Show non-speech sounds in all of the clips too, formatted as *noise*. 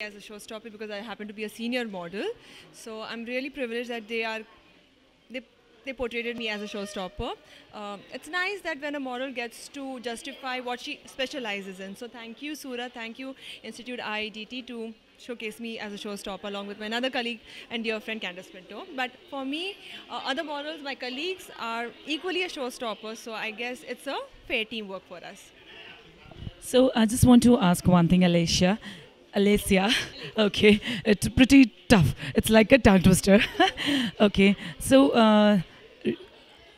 as a showstopper because I happen to be a senior model. So I'm really privileged that they are they they portrayed me as a showstopper. Um, it's nice that when a model gets to justify what she specializes in. So thank you, Surat. Thank you, Institute IIDT, to showcase me as a showstopper along with my another colleague and dear friend Candice Pinto. But for me, uh, other models, my colleagues, are equally a showstopper. So I guess it's a fair teamwork for us. So I just want to ask one thing, Alesia. Alesia, okay, it's pretty tough. It's like a tongue twister. *laughs* okay, so uh,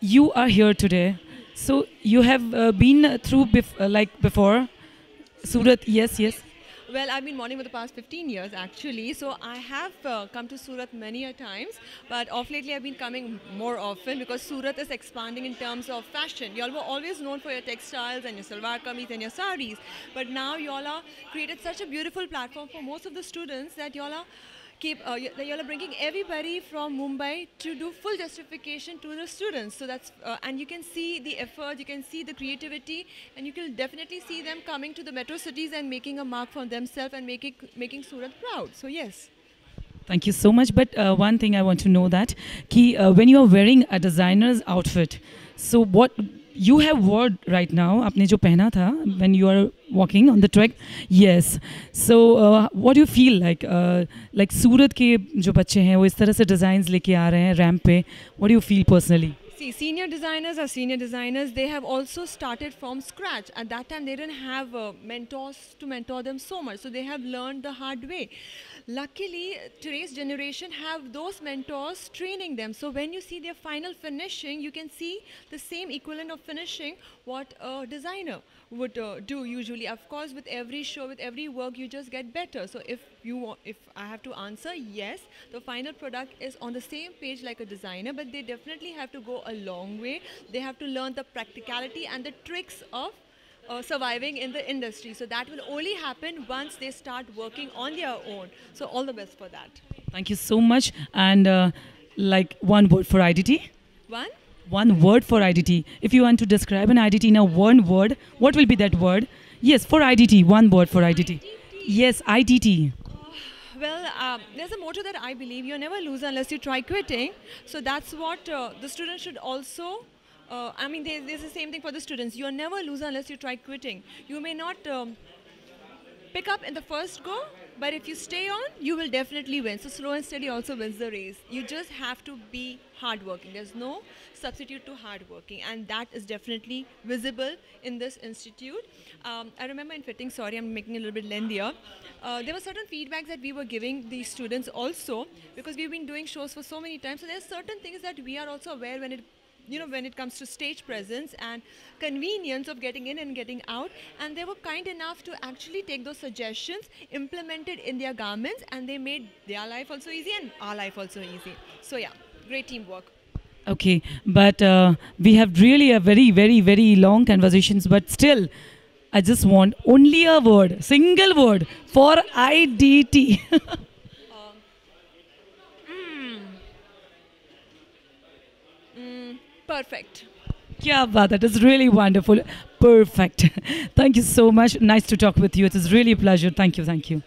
you are here today. So you have uh, been through bef- uh, like before Surat. Yes, yes. Well, I've been modeling for the past 15 years actually, so I have uh, come to Surat many a times, but of lately I've been coming more often because Surat is expanding in terms of fashion. Y'all were always known for your textiles and your salwar kameez and your saris, but now y'all are created such a beautiful platform for most of the students that y'all are keep uh, you are bringing everybody from Mumbai to do full justification to the students. So that's uh, and you can see the effort, you can see the creativity, and you can definitely see them coming to the metro cities and making a mark for themselves and making making Surat proud. So yes. Thank you so much. But uh, one thing I want to know that, ki, uh, when you are wearing a designer's outfit, so what you have word right now आपने जो पहना था walking on the track yes so uh, what do you feel like uh, like सूरत के जो बच्चे हैं वो इस तरह से designs लेके आ रहे हैं रैम्प पे do you feel personally See, senior designers are senior designers. They have also started from scratch. At that time, they didn't have uh, mentors to mentor them so much. So they have learned the hard way. Luckily, today's generation have those mentors training them. So when you see their final finishing, you can see the same equivalent of finishing what a designer would uh, do usually. Of course, with every show, with every work, you just get better. So if you want, if I have to answer, yes, the final product is on the same page like a designer, but they definitely have to go a long way. They have to learn the practicality and the tricks of uh, surviving in the industry. So that will only happen once they start working on their own. So all the best for that. Thank you so much. And uh, like one word for IDT. One. One word for IDT. If you want to describe an IDT in a one word, what will be that word? Yes, for IDT, one word for IDT. IDT. Yes, IDT. Well, um, there's a motto that I believe you never lose unless you try quitting. So that's what uh, the student should also uh, I mean, there's, there's, the same thing for the students. You're never a loser unless you try quitting. You may not um, pick up in the first go, but if you stay on, you will definitely win. So slow and steady also wins the race. You just have to be hardworking. There's no substitute to hardworking, and that is definitely visible in this institute. Um, I remember in fitting, sorry, I'm making a little bit lengthier. Uh, there were certain feedbacks that we were giving the students also because we've been doing shows for so many times. So there's certain things that we are also aware when it you know, when it comes to stage presence and convenience of getting in and getting out. And they were kind enough to actually take those suggestions, implement it in their garments, and they made their life also easy and our life also easy. So yeah, great teamwork. Okay, but uh, we have really a very, very, very long conversations, but still, I just want only a word, single word for IDT. *laughs* Perfect. Yeah, that is really wonderful. Perfect. *laughs* thank you so much. Nice to talk with you. It is really a pleasure. Thank you. Thank you.